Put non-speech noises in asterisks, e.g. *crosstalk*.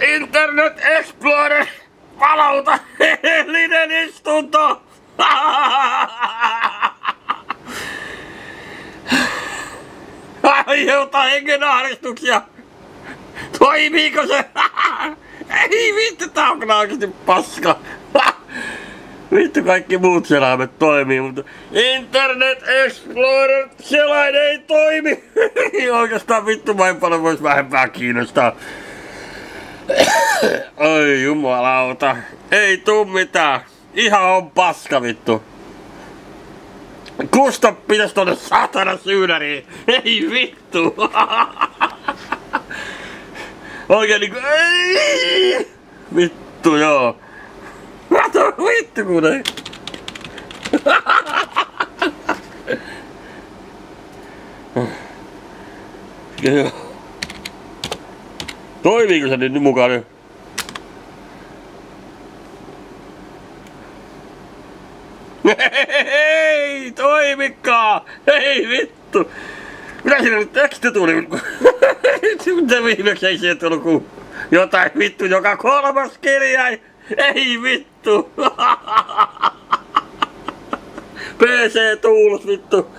Internet Explorer, palauta *laughs* edellinen istunto! *laughs* Aiheuta hengenahdistuksia! Toimiiko se? *laughs* Ei vittu, tää on oikeesti paska. Vittu kaikki muut selaimet toimii, mutta Internet Explorer selain ei toimi. Oikeastaan vittu vain paljon vois vähempää kiinnostaa. Oi jumalauta. Ei tuu mitään. Ihan on paska vittu. Kusta pitäis tonne saatana syynäriin. Ei vittu. Oikein niinku... Ei! Vittu joo. Kato vittu kun ei. Joo. Toimiiko se nyt mukaan nyt? Ei toimikaan! Ei vittu! Mitä siinä nyt teksti tuli? Mitä viimeksi ei sieltä tullut kuin jotain vittu joka kolmas kirjain? Ei vittu! *laughs* PC Tools vittu!